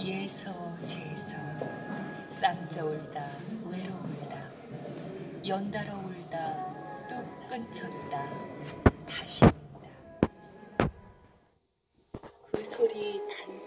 예서 재서 쌍자 울다 외로 울다 연달아 울다 또 끊쳤다 다시 울다. 그 소리 단